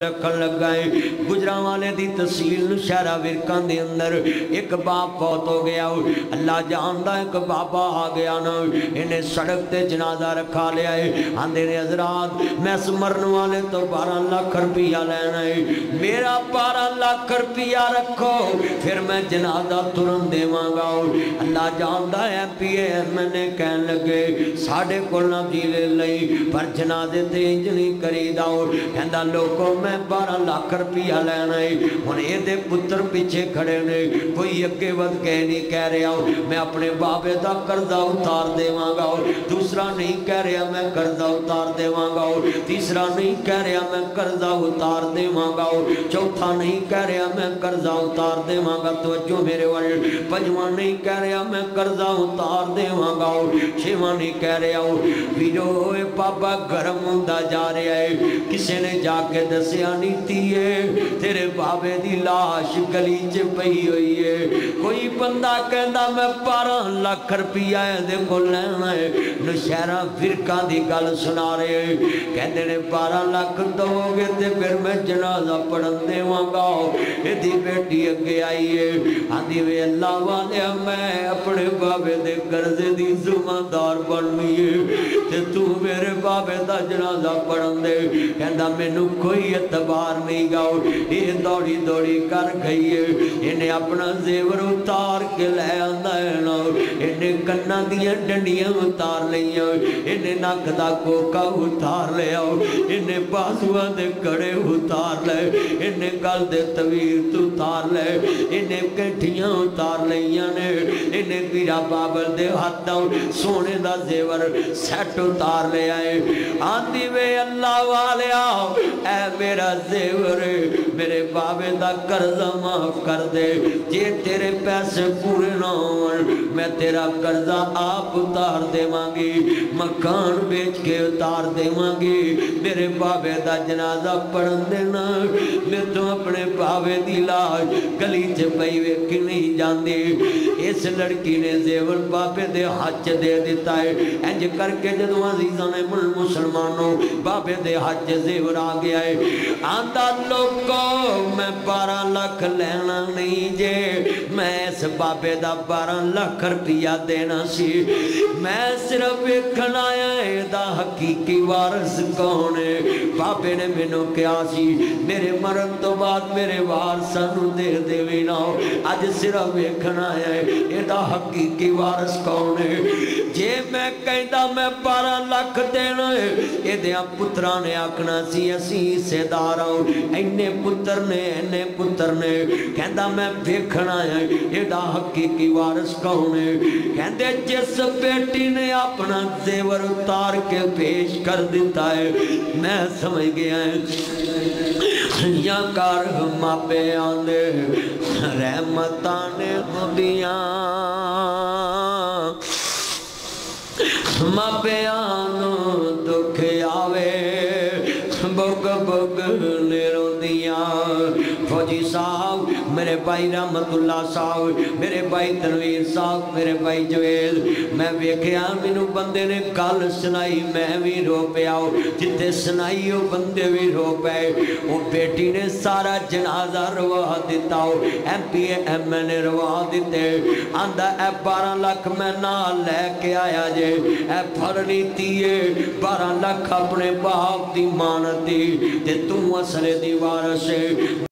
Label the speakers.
Speaker 1: رکھن لگا ہے گجران والے دی تحصیل شہرہ ورکان دے اندر ایک باپ فوت ہو گیا اللہ جاندہ ایک بابا آ گیا نا انہیں سڑک تے جنازہ رکھا لیا ہے آندے نے حضرات میں اس مرن والے تو بارہ لاکھ روپیہ لینا ہے میرا بارہ لاکھ روپیہ رکھو پھر میں جنازہ ترن دے مانگا اللہ جاندہ ہے پی ایم نے کہن لگے ساڑھے کلنا جیلے لئی پر جنازے تے انجنی کری داؤ کہندہ لوگوں میں میں بارہ لاکھ روپیہ لینا ہے۔ ہن اے دے پتر پیچھے کھڑے نے، کوئی اگے ود کہہ نہیں کہہ رہا ہوں میں اپنے بابے دا قرضہ اتار دے مانگا دوسرا نہیں کہہ رہا، میں قرضہ اتار دے مانگا تیسرا نہیں کہہ رہا، میں قرضہ اتار دے مانگا چوتھا نہیں کہہ رہا، میں قرضہ اتار دے توجہ میرے والے، پنجواں نہیں کہہ رہا، میں قرضہ اتار دے مانگا چھواں نہیں کہہ رہا ہوں ویڈیو بابا گرم ہوندا جا رہا ہے۔ کسی نے جا کے دسے آنی تیئے تیرے بابے دی لاش گلی چے پہی ہوئی ہے۔ کوئی بندہ کہندا میں پارا لکھ روپیہ ہے دیکھو لینا ہے۔ نشہرہ فرقہ دی گل سنا رہے کہندے نے پارا لکھ دو گے تے پھر میں جنازہ پڑھن دے وانگا اے دی بیٹی اگے آئی ہے۔ آندھی وے اللہ والے میں اپنے بابے دے گرزے دی زماندار بننی ہے۔ تے تو میرے بابے دا جنازہ پڑھن دے۔ کہندا میں نو کوئی اعتبار نہیں گاؤ یہ دوڑی دوڑی کر گئی ہے۔ انہیں اپنا زیور اتار کے لے آندا ہے نا۔ انہیں کنہ دیا ڈنڈیاں اتار لیا انہیں نک دا کوکا اتار لیا انہیں بازوہ دے کڑے اتار لے۔ انہیں گل دے طویر تو تار لے انہیں کٹھیاں اتار لیاں نے انہیں گیرا بابل دے ہاتھ سونے دا زیور سیٹ اتار لے آئے آندھی وے اللہ والے آؤ اے میرا زیور میرے بابے دا قرضہ معاف کر دے جے تیرے پیسے پورے نہ ہوں میں تیرا قرضہ آپ اتار دے مانگی مکان بیچ کے اتار دے مانگی میرے بابے دا جنازہ پڑھن دینا میں تو اپنے بابے دی لاش گلی چ پئی ویکھی نہیں جاندی اس لڑکی نے زیور بابے دے ہاتھ دے دیتا ہے انج کر کے جدو عزیزاں نے مسلمانوں بابے دے ہاتھ زیور آ گیا ہے آتا لوگوں میں بارہ لکھ لینا نہیں جے میں اس بابے دا بارہ لکھ روپیہ دینا سی میں صرف ایکھن آیا دا حقیقی وارث کون ہے بابے نے مینوں کیا سی میرے مرن تو بعد میرے وارثاں نو دے دے وی نہ اج صرف ایکھن آیا اے دا حقیقی وارث کون ہے جے میں کہندا میں بارہ لکھ دینا ہے اے دیاں پتراں نے آکھنا سی اسی سے دارا اینے پتر نے اینے پتر نے کہندا میں دیکھنا ہے یہ حقیقی وارث کون ہے؟ کہندے جس بیٹی نے اپنا زیور اتار کے پیش کر دیتا ہے۔ میں سمجھ گیا ہے۔ یا کار ماپے آندے۔ رحمتانے خودیاں ماپے آنو دکھ آوے۔ بگ بگ فوجی صاحب، میرے بھائی رحمت اللہ صاحب، میرے بھائی تنویر صاحب، میرے بھائی جویل۔ میں ویکھیا، مینوں بندے نے گل سنائی، میں بھی رو پیا جتے سنائی وہ بندے بھی رو پے وہ بیٹی نے سارا جنازہ روا دیتا ہو ایم پی ایم نے روا دیتے آندا، اے بارہ لاکھ میں نہ لے کے آیا جے۔ اے پھڑنی تیے بارہ لاکھ اپنے باپ دی مانتی تے تو اصلے دی وارث